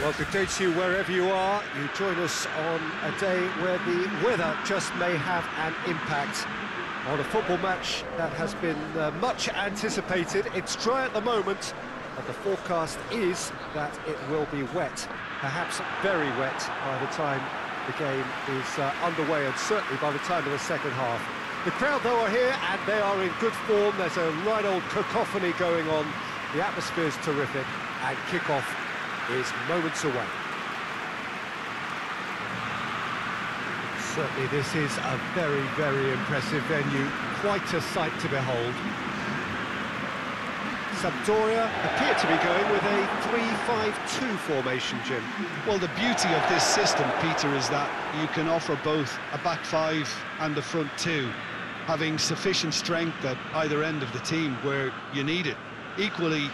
Well, good day to you wherever you are. You join us on a day where the weather just may have an impact on a football match that has been uh, much anticipated. It's dry at the moment, but the forecast is that it will be wet, perhaps very wet by the time the game is uh, underway and certainly by the time of the second half. The crowd, though, are here and they are in good form. There's a right old cacophony going on. The atmosphere is terrific and kick-off is moments away. Certainly this is a very, very impressive venue, quite a sight to behold. Sampdoria appear to be going with a 3-5-2 formation, Jim. Well, the beauty of this system, Peter, is that you can offer both a back five and a front two, having sufficient strength at either end of the team where you need it. Equally,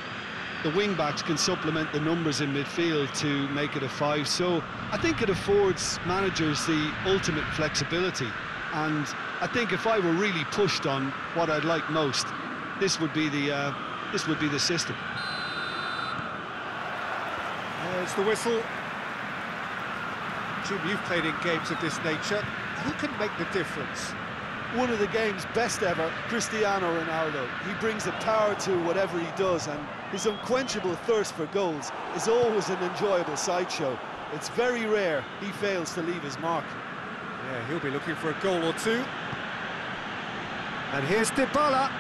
the wing-backs can supplement the numbers in midfield to make it a five. So I think it affords managers the ultimate flexibility. And I think if I were really pushed on what I'd like most, this would be the uh, this would be the system. There's the whistle. Jim, you've played in games of this nature. Who can make the difference? One of the game's best ever, Cristiano Ronaldo. He brings the power to whatever he does, and his unquenchable thirst for goals is always an enjoyable sideshow. It's very rare he fails to leave his mark. Yeah, he'll be looking for a goal or two. And here's Dybala.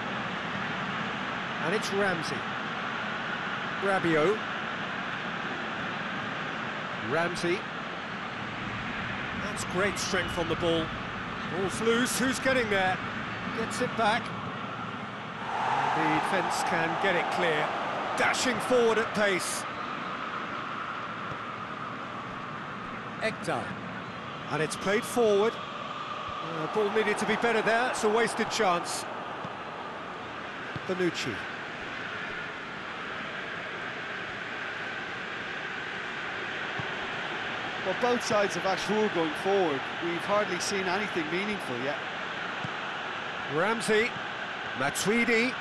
And it's Ramsey. Rabiot. Ramsey. That's great strength on the ball. Ball's loose, who's getting there? Gets it back. The defence can get it clear. Dashing forward at pace. Ekdal. And it's played forward. Uh, ball needed to be better there, it's a wasted chance. Bonucci. Well, both sides of actually going forward. We've hardly seen anything meaningful yet. Ramsey. Matuidi.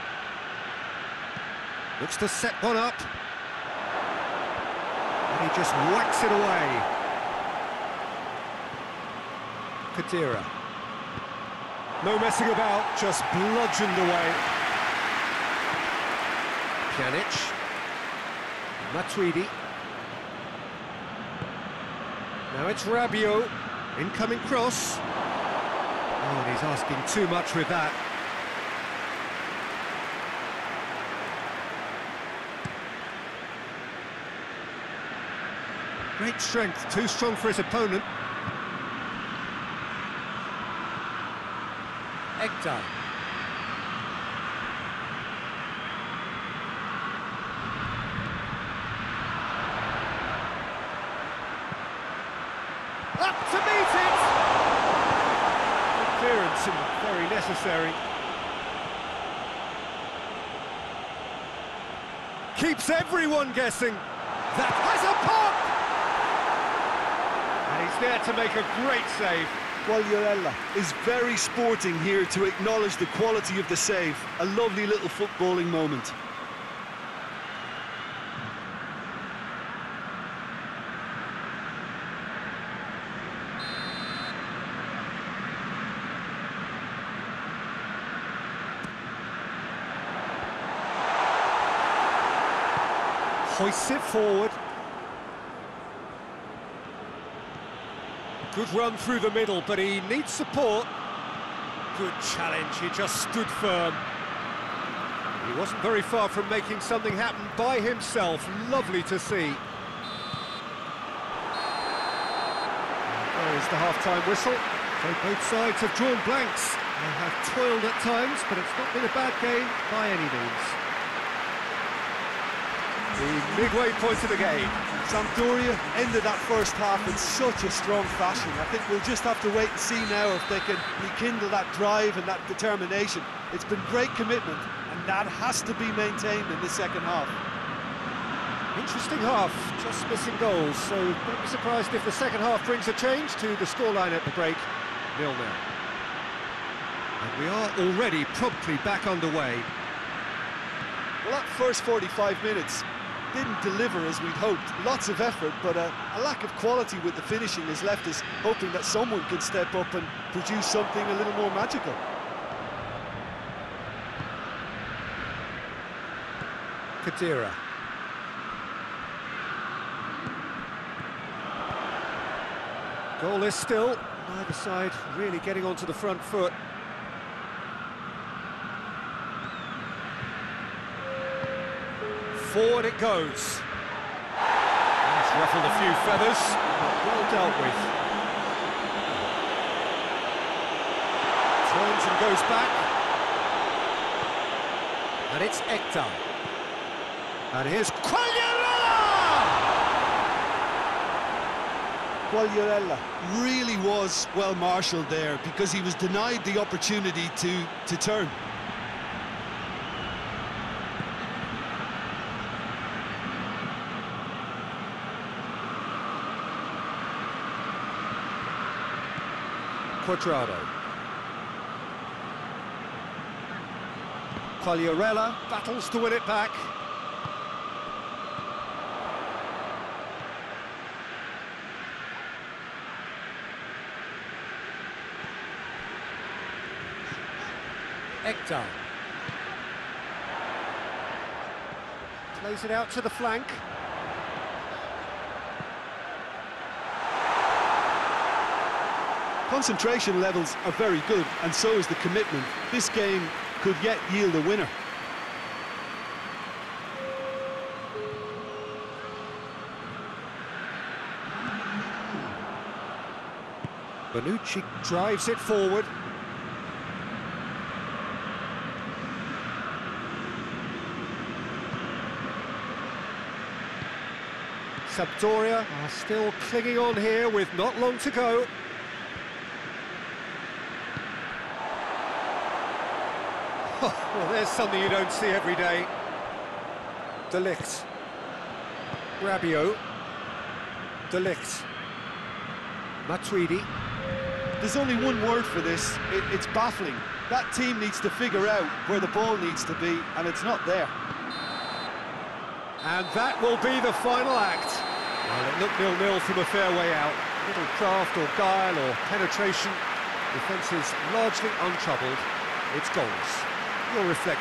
Looks to set one up. And he just whacks it away. Khedira. No messing about, just bludgeoned away. Pjanic. Matuidi. Now it's Rabiot. Incoming cross. Oh, he's asking too much with that. Great strength, too strong for his opponent. Ekdal. Up to meet it! Clearance and very necessary. Keeps everyone guessing. That has a pop! And he's there to make a great save. Quagliarella is very sporting here to acknowledge the quality of the save. A lovely little footballing moment. Hoists it forward. Good run through the middle, but he needs support. Good challenge, he just stood firm. He wasn't very far from making something happen by himself. Lovely to see. There is the half-time whistle. So both sides have drawn blanks. They have toiled at times, but it's not been a bad game by any means. The midway point of the game. Sampdoria ended that first half in such a strong fashion. I think we'll just have to wait and see now if they can rekindle that drive and that determination. It's been great commitment, and that has to be maintained in the second half. Interesting half, just missing goals, so don't be surprised if the second half brings a change to the scoreline at the break, nil-nil. And we are already promptly back underway. Well, that first 45 minutes didn't deliver as we'd hoped. Lots of effort, but a, a lack of quality with the finishing has left us hoping that someone can step up and produce something a little more magical. Khedira. Goal is still, neither side really getting onto the front foot. Forward it goes. Ruffled a few feathers, but well dealt with. Turns and goes back. And it's Ekdal. And here's Quagliarella! Quagliarella. Really was well marshalled there because he was denied the opportunity to, to turn. Cuadrado. Quagliarella battles to win it back. Ekdal. Plays it out to the flank. Concentration levels are very good, and so is the commitment. This game could yet yield a winner. Bonucci drives it forward. Sampdoria are still clinging on here with not long to go. well, there's something you don't see every day. De Ligt. Rabiot. De Ligt. Matuidi. There's only one word for this, it, it's baffling. That team needs to figure out where the ball needs to be, and it's not there. And that will be the final act. Well, it looked nil-nil from a fair way out. Little craft or guile or penetration. Defence is largely untroubled. It's goals. Reflection.